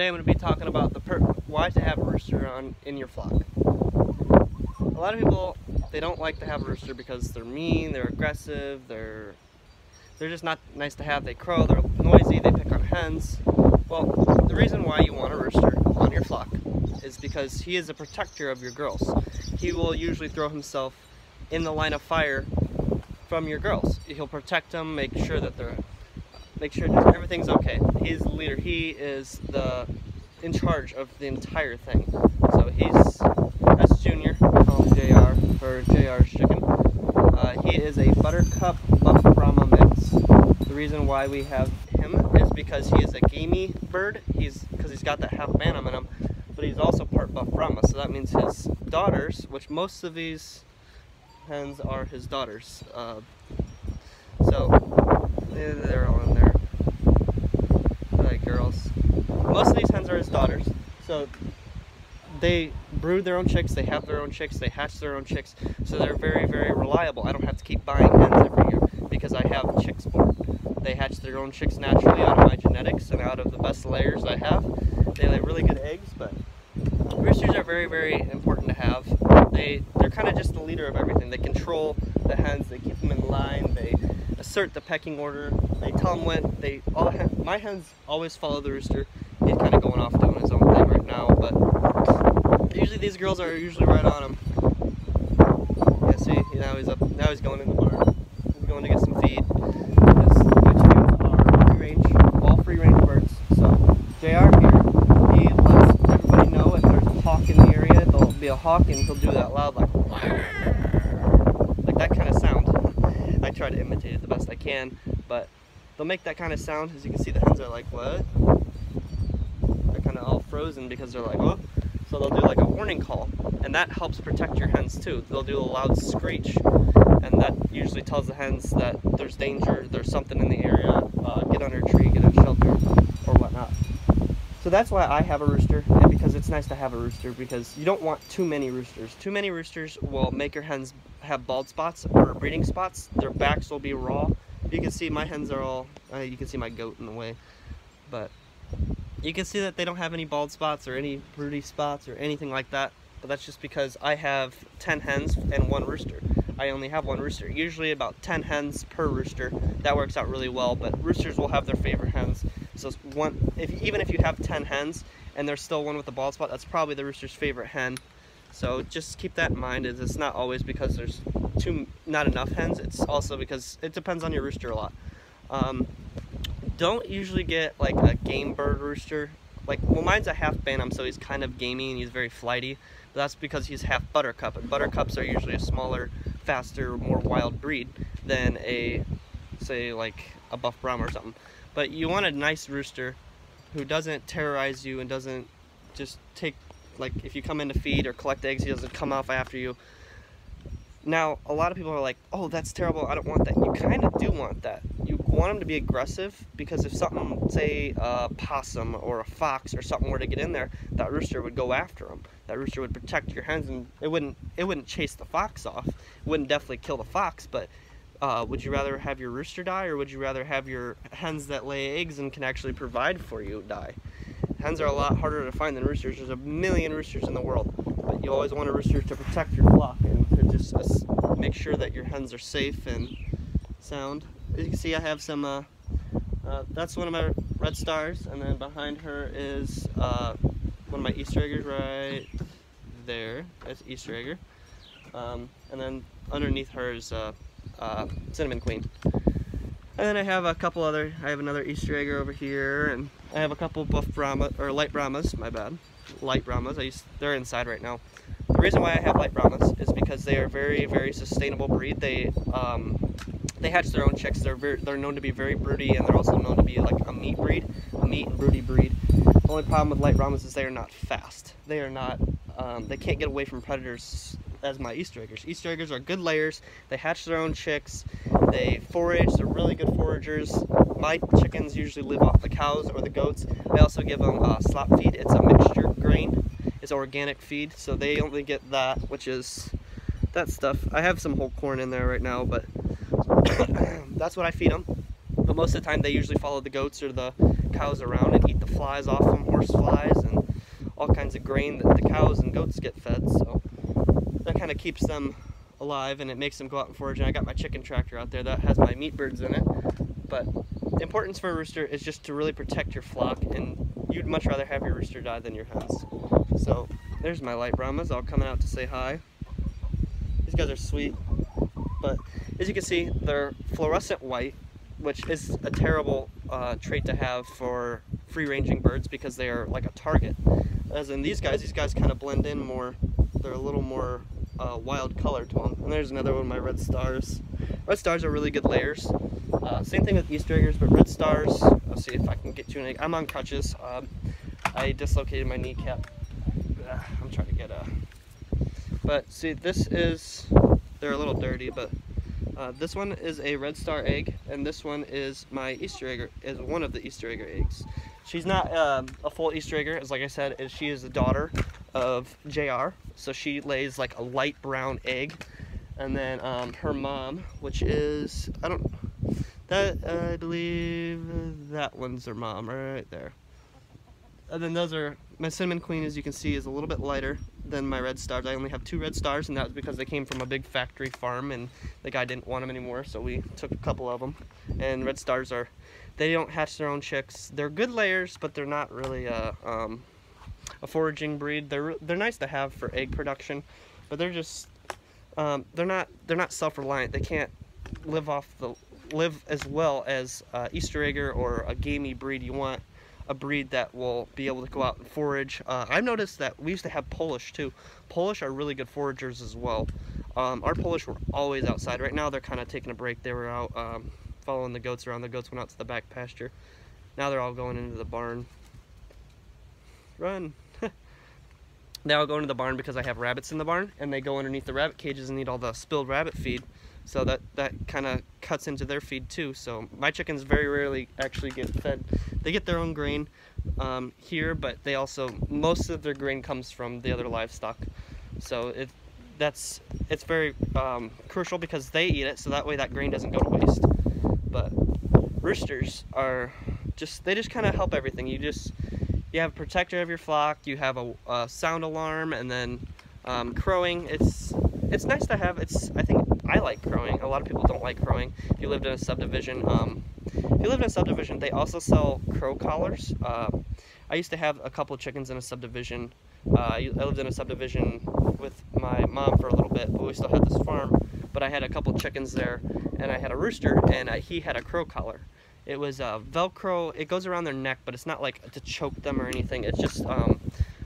Today I'm going to be talking about the why to have a rooster on in your flock. A lot of people they don't like to have a rooster because they're mean, they're aggressive, they're they're just not nice to have. They crow, they're noisy, they pick on hens. Well, the reason why you want a rooster on your flock is because he is a protector of your girls. He will usually throw himself in the line of fire from your girls. He'll protect them, make sure that they're make sure everything's okay. He's the leader. He is the in charge of the entire thing. So he's that's Junior, call him JR for JR's chicken. Uh, he is a buttercup buff Brahma mix. The reason why we have him is because he is a gamey bird. He's because he's got that half bantam in him, but he's also part buff Brahma. So that means his daughters, which most of these hens are his daughters. Uh, so they're all in there. Like girls. Most of these hens are his daughters. So they brood their own chicks, they have their own chicks, they hatch their own chicks, so they're very, very reliable. I don't have to keep buying hens every year because I have chicks born. They hatch their own chicks naturally out of my genetics and out of the best layers I have. They lay really good eggs, but roosters are very, very important to have. They, they're kind of just the leader of everything. They control the hens, they keep them in line, they assert the pecking order, they tell them when, they, all my hens always follow the rooster. He's kind of going off doing his own thing right now, but usually these girls are usually right on him. Yeah, see, now he's up, now he's going in the barn. He's going to get some feed. My chickens are free range, all free range birds. So, JR here, he lets everybody know if there's a hawk in the area, there'll be a hawk and he'll do that loud, like that kind of sound. I try to imitate it the best I can, but they'll make that kind of sound. As you can see, the hens are like, what? They're kind of all frozen because they're like, oh. So they'll do like a warning call, and that helps protect your hens too. They'll do a loud screech, and that usually tells the hens that there's danger, there's something in the area, uh, get under a tree, get a shelter. So that's why I have a rooster, and because it's nice to have a rooster, because you don't want too many roosters. Too many roosters will make your hens have bald spots or breeding spots. Their backs will be raw. You can see my hens are all, uh, you can see my goat in the way, but you can see that they don't have any bald spots or any broody spots or anything like that, but that's just because I have 10 hens and one rooster. I only have one rooster. Usually about 10 hens per rooster. That works out really well, but roosters will have their favorite hens. So one, if even if you have 10 hens and there's still one with a bald spot, that's probably the rooster's favorite hen. So just keep that in mind. Is it's not always because there's too not enough hens. It's also because it depends on your rooster a lot. Um, don't usually get like a game bird rooster. Like, well, mine's a half bantam, so he's kind of gamey and he's very flighty. But that's because he's half buttercup, and buttercups are usually a smaller, faster, more wild breed than a, say, like a buff Brahma or something. But you want a nice rooster who doesn't terrorize you and doesn't just take, like, if you come in to feed or collect eggs, he doesn't come off after you. Now, a lot of people are like, oh, that's terrible, I don't want that. You kind of do want that. You want them to be aggressive because if something, say a possum or a fox or something were to get in there, that rooster would go after them. That rooster would protect your hens and it wouldn't, it wouldn't chase the fox off. It wouldn't definitely kill the fox, but uh, would you rather have your rooster die or would you rather have your hens that lay eggs and can actually provide for you die? Hens are a lot harder to find than roosters. There's a million roosters in the world, but you always want a rooster to protect your flock and to just uh, make sure that your hens are safe and sound. As you can see, I have some, uh, uh, that's one of my red stars, and then behind her is uh, one of my Easter eggers right there. That's Easter egger. Um, and then underneath her is uh, Cinnamon Queen. And then I have a couple other, I have another Easter egger over here, and I have a couple buff Brahma, or light Brahmas, my bad. Light Brahmas, I used, they're inside right now. The reason why I have light Brahmas is because they are very, very sustainable breed. They, um, they hatch their own chicks. They're very, they're known to be very broody, and they're also known to be like a meat breed, a meat and broody breed. The only problem with light Brahmas is they are not fast. They are not, um, they can't get away from predators as my Easter eggers. Easter eggers are good layers. They hatch their own chicks. They forage. They're really good foragers. My chickens usually live off the cows or the goats. I also give them uh, slop feed. It's a mixture of grain. It's organic feed, so they only get that, which is that stuff. I have some whole corn in there right now, but that's what I feed them. But most of the time, they usually follow the goats or the cows around and eat the flies off them, horse flies, and all kinds of grain that the cows and goats get fed. So that kind of keeps them alive and it makes them go out and forage. And I got my chicken tractor out there that has my meat birds in it. But the importance for a rooster is just to really protect your flock, and you'd much rather have your rooster die than your hens. So there's my light Brahmas all coming out to say hi. These guys are sweet, but as you can see, they're fluorescent white, which is a terrible uh, trait to have for free-ranging birds because they are like a target. As in these guys, these guys kind of blend in more. They're a little more uh, wild color to them. And there's another one of my red stars. Red stars are really good layers. Uh, same thing with Easter eggers, but red stars, let's see if I can get you an egg. I'm on crutches. Um, I dislocated my kneecap. I'm trying to get a... But see, this is, they're a little dirty, but uh, this one is a red star egg, and this one is my Easter egg, is one of the Easter egg eggs. She's not um, a full Easter egger, as like I said, she is the daughter of JR, so she lays like a light brown egg, and then um, her mom, which is, I don't, that, uh, I believe that one's her mom, right there. And then those are, my Cinnamon Queen, as you can see, is a little bit lighter than my red stars. I only have two red stars, and that was because they came from a big factory farm, and the guy didn't want them anymore, so we took a couple of them. And red stars are, they don't hatch their own chicks. They're good layers, but they're not really a, um, a foraging breed. They're they're nice to have for egg production, but they're just um, they're not they're not self-reliant. They can't live off the live as well as uh, Easter egger or a gamey breed. You want a breed that will be able to go out and forage. Uh, I've noticed that we used to have Polish too. Polish are really good foragers as well. Um, our Polish were always outside. Right now they're kind of taking a break. They were out um, following the goats around. The goats went out to the back pasture. Now they're all going into the barn. Run! They all go into the barn because I have rabbits in the barn and they go underneath the rabbit cages and eat all the spilled rabbit feed. So that, that kind of cuts into their feed too. So my chickens very rarely actually get fed. They get their own grain um, here, but they also, most of their grain comes from the other livestock. So it, that's, it's very um, crucial because they eat it, so that way that grain doesn't go to waste. But roosters are just, they just kind of help everything. You just, you have a protector of your flock, you have a, a sound alarm, and then um, crowing. It's, it's nice to have, it's, I think I like crowing. A lot of people don't like crowing. If you lived in a subdivision, um, if you live in a subdivision, they also sell crow collars. Uh, I used to have a couple of chickens in a subdivision. Uh, I lived in a subdivision with my mom for a little bit, but we still had this farm. But I had a couple chickens there, and I had a rooster, and uh, he had a crow collar. It was uh, Velcro. It goes around their neck, but it's not like to choke them or anything. It's just um,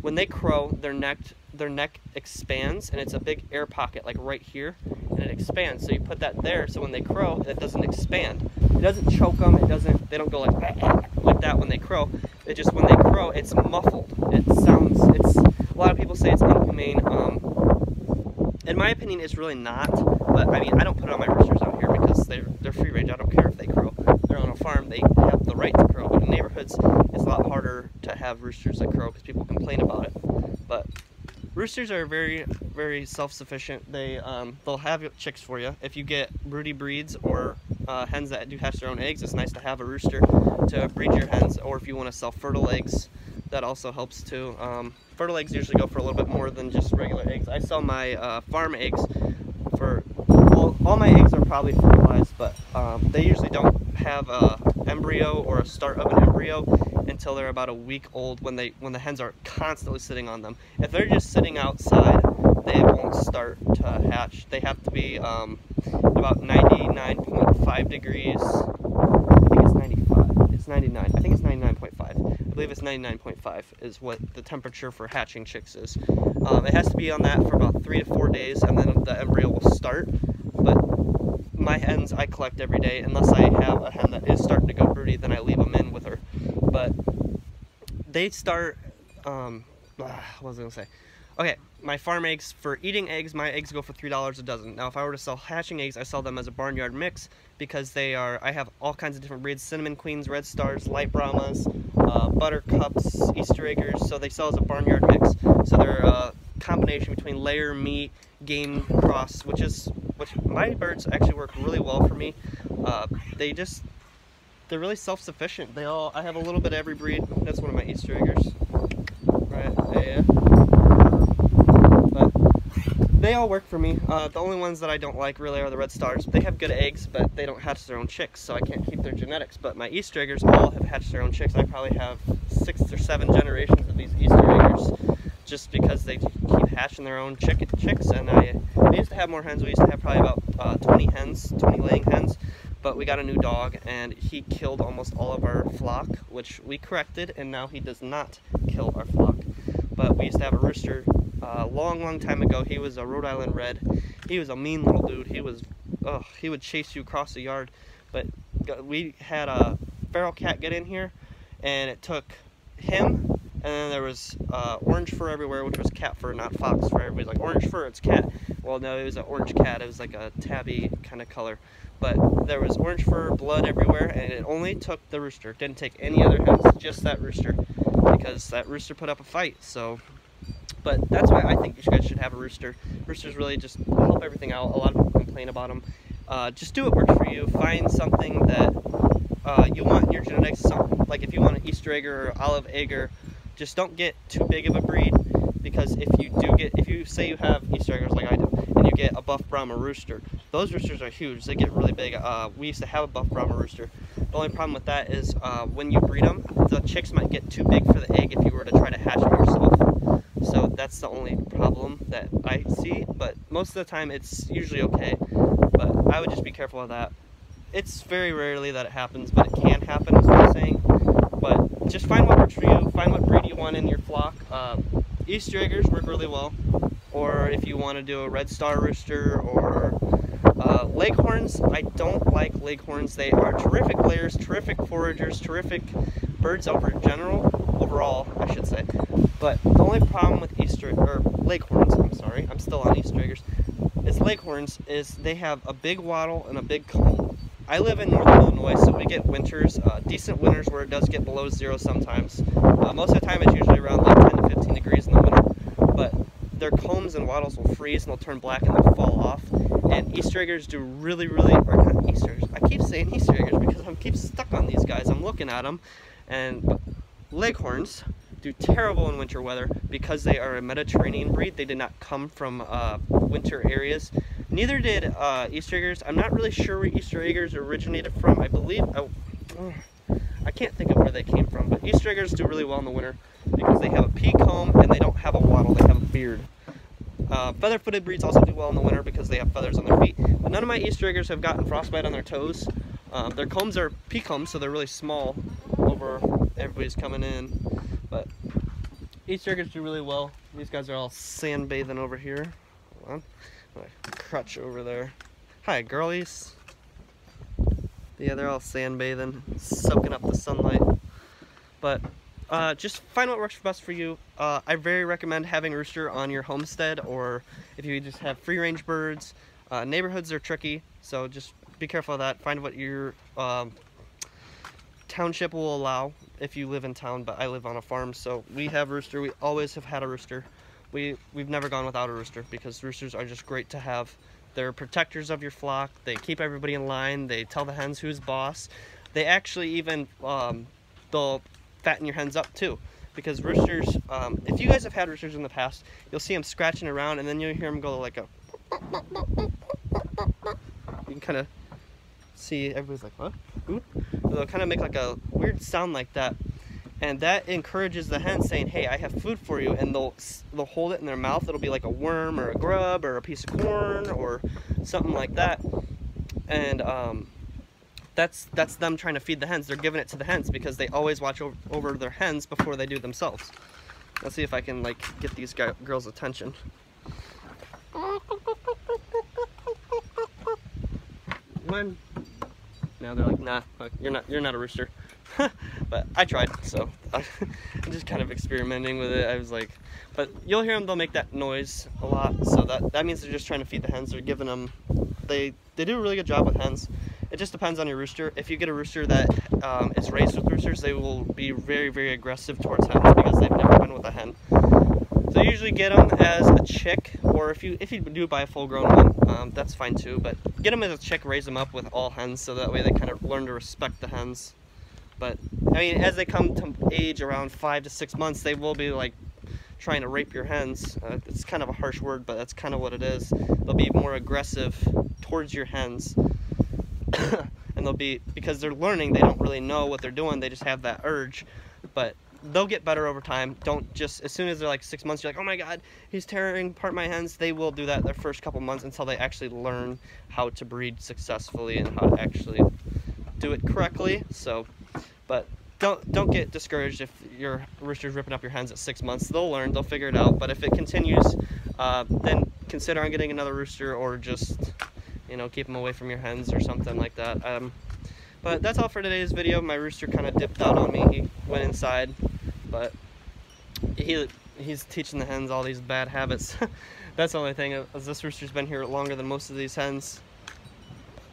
when they crow, their neck their neck expands, and it's a big air pocket like right here, and it expands. So you put that there, so when they crow, it doesn't expand. It doesn't choke them. It doesn't. They don't go like like that when they crow. It just when they crow, it's muffled. It sounds. It's a lot of people say it's inhumane. Um, in my opinion, it's really not. But I mean, I don't put on my roosters out here because they're they're free range. I don't care if they crow. They're on a farm. They have the right to crow. But in neighborhoods, it's a lot harder to have roosters that crow because people complain about it. But roosters are very, very self-sufficient. They um, they'll have chicks for you. If you get broody breeds or uh, hens that do hatch their own eggs, it's nice to have a rooster to breed your hens. Or if you want to sell fertile eggs, that also helps too. Um, fertile eggs usually go for a little bit more than just regular eggs. I sell my uh, farm eggs all my eggs are probably fertilized, but um, they usually don't have a embryo or a start of an embryo until they're about a week old when they when the hens are constantly sitting on them. If they're just sitting outside, they won't start to hatch. They have to be um, about 99.5 degrees. I think it's 95. It's 99. I think it's 99.5. I believe it's 99.5 is what the temperature for hatching chicks is. Um, it has to be on that for about three to four days, and then the embryo will start. But my hens I collect every day, unless I have a hen that is starting to go broody, then I leave them in with her but they start, um, what was I gonna say? Okay, my farm eggs, for eating eggs, my eggs go for $3 a dozen. Now, if I were to sell hatching eggs, I sell them as a barnyard mix because they are, I have all kinds of different breeds, cinnamon queens, red stars, light brahmas, uh, buttercups, Easter eggers, so they sell as a barnyard mix. So they're a combination between layer, meat, game cross, which is, which my birds actually work really well for me. Uh, they just, they're really self-sufficient. They all I have a little bit of every breed. That's one of my Easter eggers. Right, yeah. But they all work for me. Uh, the only ones that I don't like really are the red stars. They have good eggs, but they don't hatch their own chicks, so I can't keep their genetics. But my Easter eggers all have hatched their own chicks. I probably have six or seven generations of these Easter eggers just because they keep hatching their own chick chicks. And I, I used to have more hens. We used to have probably about uh, 20 hens, 20 laying hens. But we got a new dog, and he killed almost all of our flock, which we corrected, and now he does not kill our flock. But we used to have a rooster a uh, long, long time ago. He was a Rhode Island Red. He was a mean little dude. He was, oh, he would chase you across the yard. But we had a feral cat get in here, and it took him and then there was uh, orange fur everywhere, which was cat fur, not fox fur. Everybody's like, orange fur, it's cat. Well, no, it was an orange cat. It was like a tabby kind of color. But there was orange fur, blood everywhere, and it only took the rooster. It didn't take any other hens, just that rooster. Because that rooster put up a fight, so... But that's why I think you guys should have a rooster. Roosters really just help everything out. A lot of people complain about them. Uh, just do what works for you. Find something that uh, you want in your genetics. Like if you want an Easter egger or olive egger, just don't get too big of a breed because if you do get, if you say you have Easter eggers like I do, and you get a buff Brahma rooster, those roosters are huge. They get really big. Uh, we used to have a buff Brahma rooster. The only problem with that is uh, when you breed them, the chicks might get too big for the egg if you were to try to hatch them yourself. So that's the only problem that I see. But most of the time, it's usually okay. But I would just be careful of that. It's very rarely that it happens, but it can happen, is what I'm saying. But just find what works for you. Find what breed want in your flock. Uh, Easter eggers work really well. Or if you want to do a red star rooster or uh, leghorns, I don't like leghorns. They are terrific layers, terrific foragers, terrific birds over general, overall, I should say. But the only problem with Easter, or leghorns, I'm sorry, I'm still on Easter eggers, is leghorns is they have a big wattle and a big comb. I live in northern Illinois, so we get winters, uh, decent winters where it does get below zero sometimes. Uh, most of the time it's usually around like 10 to 15 degrees in the winter, but their combs and wattles will freeze and they'll turn black and they'll fall off. And Easter eggers do really, really, or not Easter eggers, I keep saying Easter eggers because I'm keep stuck on these guys. I'm looking at them, and leghorns do terrible in winter weather because they are a Mediterranean breed. They did not come from uh, winter areas. Neither did uh, Easter eggers. I'm not really sure where Easter eggers originated from. I believe, oh, I can't think of where they came from, but Easter eggers do really well in the winter because they have a pea comb and they don't have a wattle, they have a beard. Uh, feather-footed breeds also do well in the winter because they have feathers on their feet. But none of my Easter eggers have gotten frostbite on their toes. Uh, their combs are pea combs, so they're really small over everybody's coming in. But Easter eggers do really well. These guys are all sunbathing over here. Hold on crutch over there. Hi, girlies. Yeah, they're all sunbathing, soaking up the sunlight. But uh, just find what works best for you. Uh, I very recommend having rooster on your homestead or if you just have free range birds. Uh, neighborhoods are tricky, so just be careful of that. Find what your um, township will allow if you live in town, but I live on a farm, so we have rooster. We always have had a rooster we we've never gone without a rooster because roosters are just great to have. They're protectors of your flock. They keep everybody in line. They tell the hens who's boss. They actually even um, they'll fatten your hens up too because roosters. Um, if you guys have had roosters in the past, you'll see them scratching around and then you'll hear them go like a. You can kind of see everybody's like, what? Ooh. They'll kind of make like a weird sound like that and that encourages the hen saying hey i have food for you. And they'll they'll hold it in their mouth. It'll be like a worm or a grub or a piece of corn or something like that. And um, that's that's them trying to feed the hens. They're giving it to the hens because they always watch over, over their hens before they do themselves. Let's see if i can like get these guy, girls attention. One now they're like nah you're not you're not a rooster but I tried, so I'm just kind of experimenting with it. I was like, but you'll hear them, they'll make that noise a lot, so that, that means they're just trying to feed the hens. They're giving them, they, they do a really good job with hens. It just depends on your rooster. If you get a rooster that um, is raised with roosters, they will be very, very aggressive towards hens because they've never been with a hen. So usually get them as a chick, or if you if you do buy a full-grown one, um, that's fine too. But get them as a chick, raise them up with all hens, so that way they kind of learn to respect the hens. But I mean, as they come to age around five to six months, they will be like trying to rape your hens. Uh, it's kind of a harsh word, but that's kind of what it is. They'll be more aggressive towards your hens. and they'll be, because they're learning, they don't really know what they're doing, they just have that urge. But they'll get better over time. Don't just, as soon as they're like six months, you're like, oh my god, he's tearing apart my hens. They will do that their first couple months until they actually learn how to breed successfully and how to actually do it correctly. So, but don't don't get discouraged if your rooster's ripping up your hens at six months. They'll learn, they'll figure it out. But if it continues, uh, then consider on getting another rooster or just you know keep them away from your hens or something like that. Um, but that's all for today's video. My rooster kind of dipped out on me. He went inside, but he he's teaching the hens all these bad habits. that's the only thing. Uh, is this rooster's been here longer than most of these hens,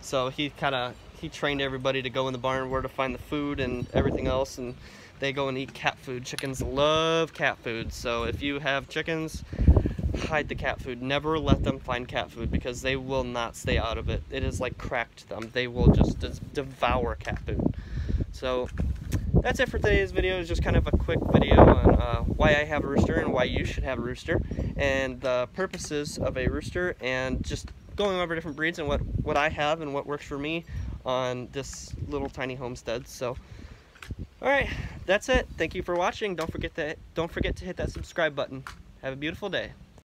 so he kind of he trained everybody to go in the barn where to find the food and everything else and they go and eat cat food. Chickens love cat food. So if you have chickens, hide the cat food. Never let them find cat food because they will not stay out of it. It is like crack to them. They will just devour cat food. So that's it for today's video. It's just kind of a quick video on uh, why I have a rooster and why you should have a rooster and the purposes of a rooster and just going over different breeds and what, what I have and what works for me on this little tiny homestead. So, all right, that's it. Thank you for watching. Don't forget to don't forget to hit that subscribe button. Have a beautiful day.